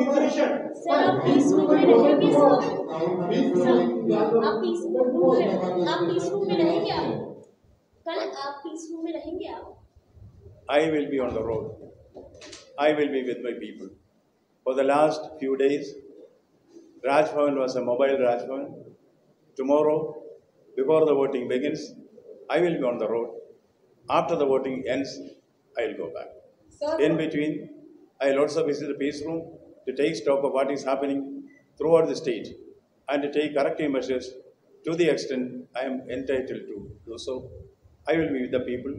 separation. Sir आप peaceful में रहेंगे सर सर आप पीसफुल में आप पीसफुल में रहेंगे आप कल आप पीसफुल में रहेंगे आप I will be on the road. I will be with my people. For the last few days, Raj Bhavan was a mobile Raj Bhavan. Tomorrow, before the voting begins, I will be on the road. After the voting ends, I will go back. In between, I will also visit the peace room to take stock of what is happening throughout the state and to take corrective measures to the extent I am entitled to do so. I will be with the people.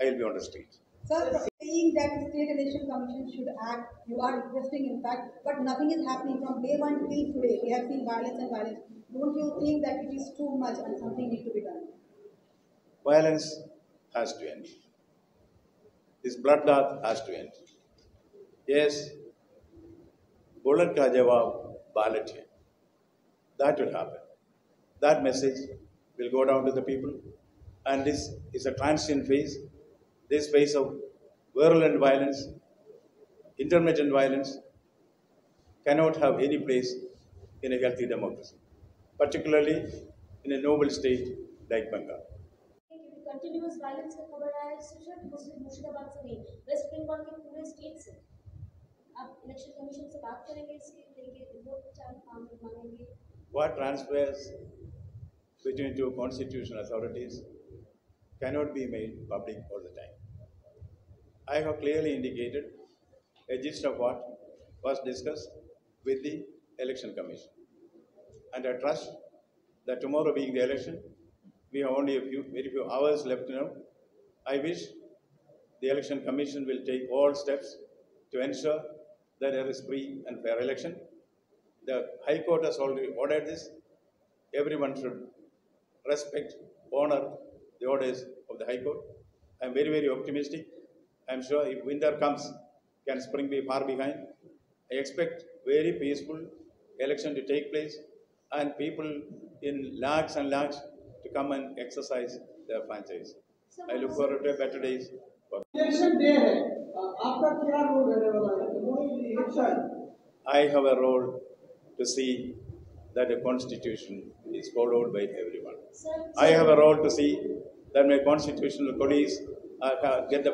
I will be on the streets. Sir, saying that the state election commission should act, you are requesting in fact, but nothing is happening from day one till today. We have seen violence and violence. Don't you think that it is too much and something needs to be done? Violence has to end. This bloodbath has to end. Yes, bullet ka jawab ballot hai. That will happen. That message will go down to the people. And this is a transient phase. This phase of virulent violence, intermittent violence, cannot have any place in a healthy democracy, particularly in a noble state like Bengal. Continuous violence का खबर आया है सिर्फ मुर्शिदाबाद से नहीं waste Bengal के पूरे state से आप इलेक्शन कमीशन से बात करेंगे इसके लेके वोट चाल काम मांगेंगे What transpires between two constitutional authorities cannot be made public all the time. I have clearly indicated a gist of what was discussed with the Election Commission. And I trust that tomorrow being the election, we have only a few, very few hours left now. I wish the Election Commission will take all steps to ensure that there is free and fair election. The High Court has already ordered this. Everyone should respect, honor the orders of the High Court. I am very, very optimistic. I am sure if winter comes, can spring be far behind. I expect very peaceful election to take place and people in lakhs and lakhs to come and exercise their franchise. I look forward to better days Election day I have a role to see that the constitution is followed by everyone. I have a role to see that my constitutional colleagues uh, get the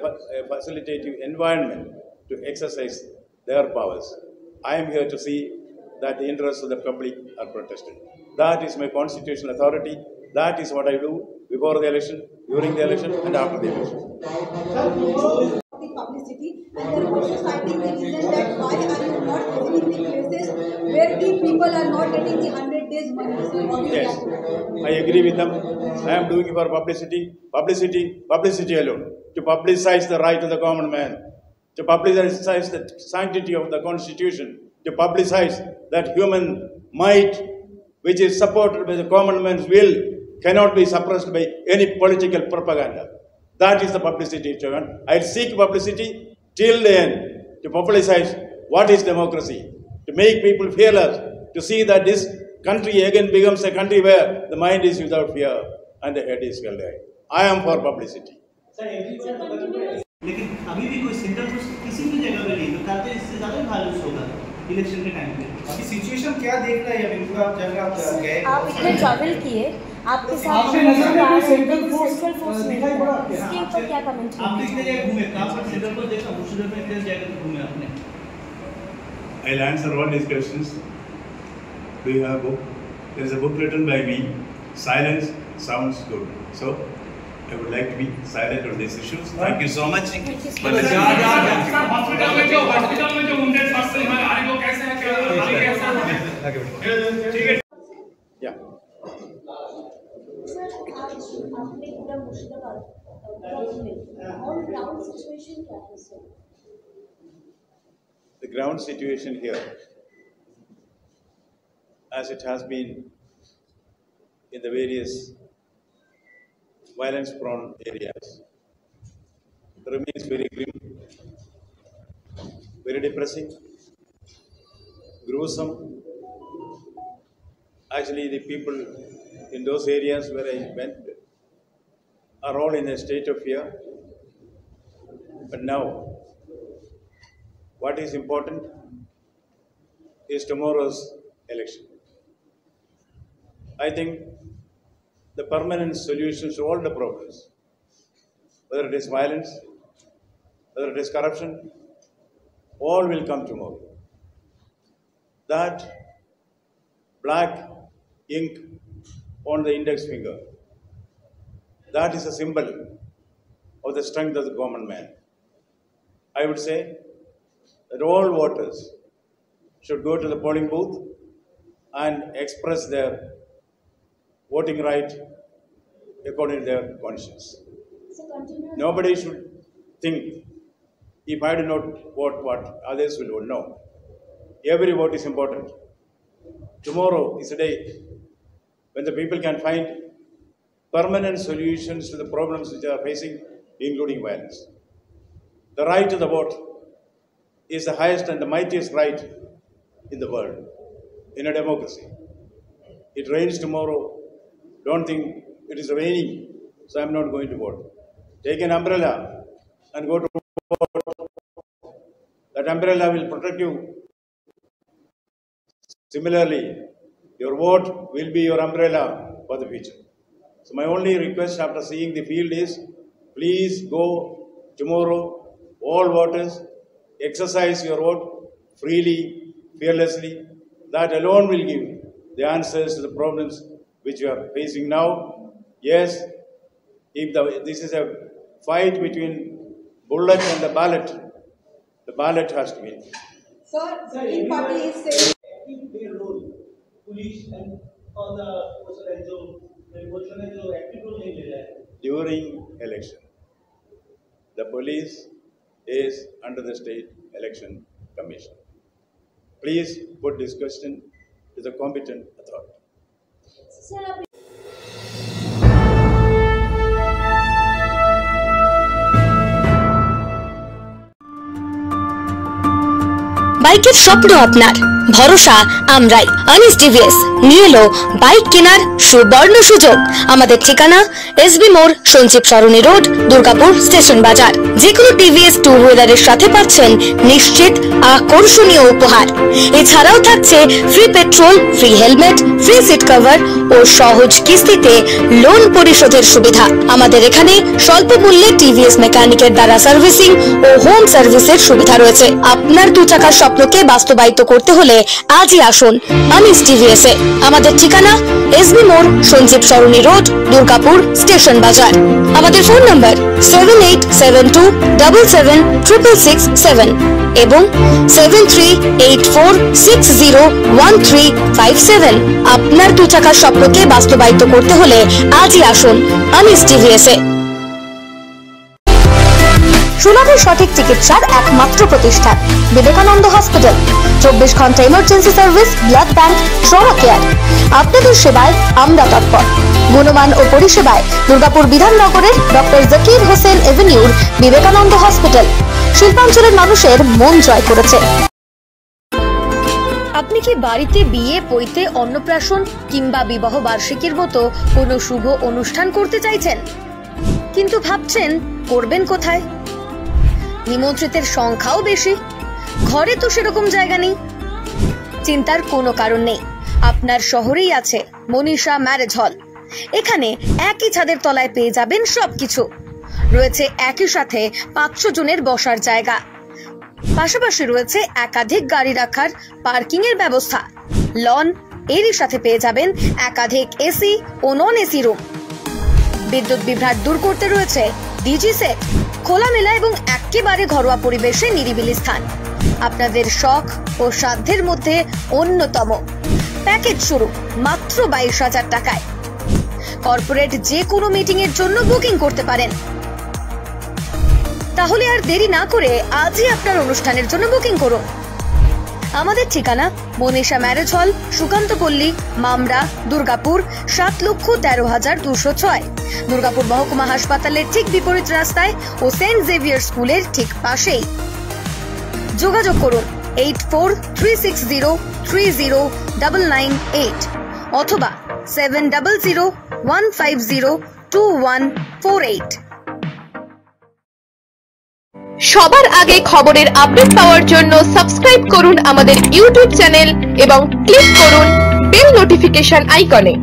facilitative environment to exercise their powers. I am here to see that the interests of the public are protected. That is my constitutional authority. That is what I do before the election, during the election, and after the election. The and they're also citing the reason that why are you not visiting the places where the people are not getting the hundred days money? Sir, how do you Yes, react to that? I agree with them. I am doing it for publicity, publicity, publicity alone. To publicize the right of the common man, to publicize the sanctity of the constitution, to publicize that human might, which is supported by the common man's will, cannot be suppressed by any political propaganda. That is the publicity I. I'll seek publicity till the end to publicize what is democracy, to make people fearless, to see that this country again becomes a country where the mind is without fear and the head is held high. I am for publicity. लेकिन अभी भी कोई centre तो किसी भी जगह पे नहीं तो कहते इससे ज्यादा वायलेंस होगा इलेक्शन के टाइम पे अभी सिचुएशन क्या देख रहे हैं अभी पूरा जगह आप गए आप इतने ट्रैवल किए आपके साथ आपके नज़र में कोई सेंट्रल फोर्स सेंट्रल फोर्स दिखाई पड़ा? इसके ऊपर क्या कमेंट आप कितने जगह घूमे कहाँ पर सेंटर को देखा मुर्शिदाबाद में कितने जगह घूमे आपने I'll answer all these questions. You have book? There is a book written by me. Silence sounds good. So I would like to be silent on these issues. Thank you so much. Hospital में जो hospital में जो wounded person है आगे वो कैसे है क्या आगे कैसा ठीक है Yeah. सर आज आपने पूरा मुर्शिदाबाद ऑन ग्राउंड सिचुएशन क्या है sir The ground situation here, as it has been in the various violence prone areas, remains very grim, very depressing, gruesome. Actually, the people in those areas where I went are all in a state of fear. But now, what is important is tomorrow's election. I think the permanent solutions to all the problems, whether it is violence, whether it is corruption, all will come tomorrow. That black ink on the index finger, that is a symbol of the strength of the common man. I would say that all voters should go to the polling booth and express their voting right according to their conscience. So. Nobody should think if I do not vote, what others will vote. No. Every vote is important. Tomorrow is a day when the people can find permanent solutions to the problems which are facing, including violence. The right to the vote is the highest and the mightiest right in the world, in a democracy. It rains tomorrow. Don't think it is raining, so I'm not going to vote. Take an umbrella and go to vote. That umbrella will protect you. Similarly, your vote will be your umbrella for the future. So my only request after seeing the field is, please go tomorrow, all voters, exercise your vote freely, fearlessly. That alone will give the answers to the problems which you are facing now. Yes, if the, this is a fight between bullet and the ballot, the ballot has to win. Sir, Sir in public say... Police and all the during election, the police is under the State Election Commission. Please put this question to the competent authority. বাইকের স্বপ্ন আপনার। ভরসা আমরাই। Anis TVS নিয়ে এলো bike কেনার সুবর্ণ সুযোগ। আমাদের ঠিকানা এসবি মোড়, সঞ্জীব সরণি রোড, দুর্গাপুর স্টেশন বাজার। যে কোনো টিভিএস টু হুইলারের সাথে পাচ্ছেন নিশ্চিত আকর্ষণীয় উপহার। এছাড়াও থাকছে free petrol free helmet free seat cover ও সহজ কিস্তিতে লোন পরিশোধের সুবিধা। আমাদের এখানে স্বল্প মূল্যে টিভিএস মেকানিকের দ্বারা সার্ভিসিং ও হোম সার্ভিসের সুবিধা রয়েছে। আপনার দু চাকার স্বপ্নকে বাস্তবায়িত করতে হলে আজই আসুন আমিস টিভিএস এ। আমাদের ঠিকানা এসবি মোড়, সঞ্জীব সরণি রোড, দুর্গাপুর স্টেশন বাজার। আমাদের phone number seven eight seven two double seven triple six seven এবং seven three eight four six zero one three five seven আপনার দু চাকার স্বপ্নকে বাস্তবায়িত করতে হলে আজই আসুন আমিস টিভিএস এ। সুলভের সঠিক চিকিৎসার একমাত্র প্রতিষ্ঠান, বিবেকানন্দ হসপিটাল। চব্বিশ ঘণ্টা emergency service blood bank trauma care আপনাদের সেবায় আমরা তৎপর। গুণমান ও পরিষেবায় দুর্গাপুর বিধাননগরের ডক্টর জাকির হোসেন এভিনিউর বিবেকানন্দ হসপিটাল। শিল্পাঞ্চলের মানুষের মন জয় করেছে। আপনি কি বাড়িতে বিয়ে, পৈতে অন্নপ্রাশন কিংবা বিবাহ বার্ষিকীর মতো কোনো শুভ অনুষ্ঠান করতে চাইছেন? কিন্তু ভাবছেন, করবেন কোথায়? নিমন্ত্রিতের সংখ্যাও বেশি। ঘরে তো সেরকম জায়গা নেই। চিন্তার কোনো কারণ নেই। আপনার শহরেই আছে মনীষা ম্যারেজ হল। এখানে একই ছাদের তলায় পেয়ে যাবেন সবকিছু। রয়েছে একই সাথে পাঁচশো জনের বসার জায়গা। পাশাপাশি রয়েছে একাধিক গাড়ি রাখার পার্কিং এর ব্যবস্থা। লন, এরই সাথে পেয়ে যাবেন একাধিক এসি ও নন এসি রুম। বিদ্যুৎ বিভ্রাট দূর করতে রয়েছে ডিজি সেট খোলামেলা এবং একেবারে ঘরোয়া পরিবেশে নিরিবিলি স্থান। আপনাদের শখ ও সাধ্যের মধ্যে অন্যতম। প্যাকেজ শুরু মাত্র বাইশ হাজার টাকায়। কর্পোরেট যে কোনো মিটিং এর জন্য বুকিং করতে পারেন। তাহলে আর দেরি না করে আজই আপনার অনুষ্ঠানের জন্য বুকিং করুন। আমাদের ঠিকানা মনীষা ম্যারেজ হল, সুকান্ত পল্লী, মামরা, দুর্গাপুর, সাত লক্ষ তেরো হাজার দুশো ছয়। দুর্গাপুর মহকুমা হাসপাতালের ঠিক বিপরীত রাস্তায় ও সেন্ট জেভিয়ার স্কুলের ঠিক পাশেই। যোগাযোগ করুন eight four three six zero three zero double nine eight অথবা seven double zero one five zero two one four eight. সবার আগে খবরের আপডেট পাওয়ার জন্য সাবস্ক্রাইব করুন আমাদের ইউটিউব চ্যানেল এবং ক্লিক করুন বেল নোটিফিকেশন আইকনে।